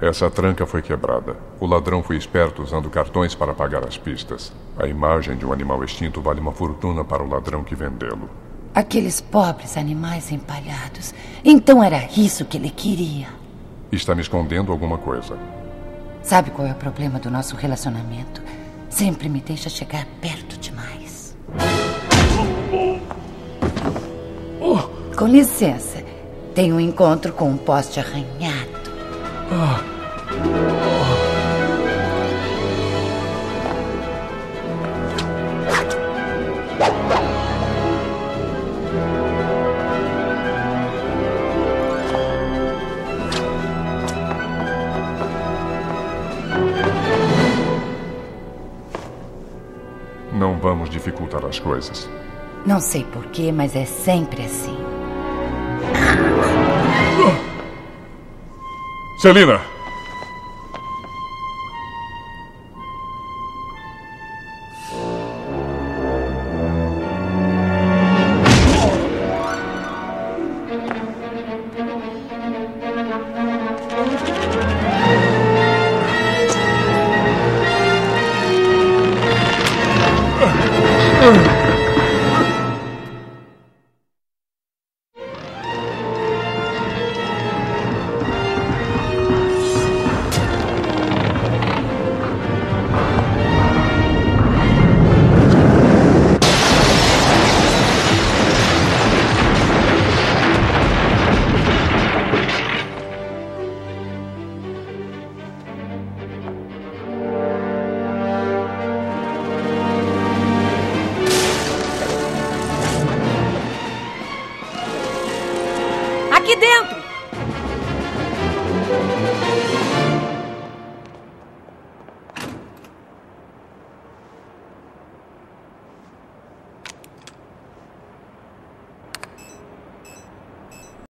Essa tranca foi quebrada. O ladrão foi esperto usando cartões para pagar as pistas. A imagem de um animal extinto vale uma fortuna para o ladrão que vendê-lo. Aqueles pobres animais empalhados. Então era isso que ele queria. Está me escondendo alguma coisa. Sabe qual é o problema do nosso relacionamento? Sempre me deixa chegar perto demais. Com licença. Tenho um encontro com um poste arranhado. Não vamos dificultar as coisas. Não sei porquê, mas é sempre assim. 在那呢 Aqui dentro!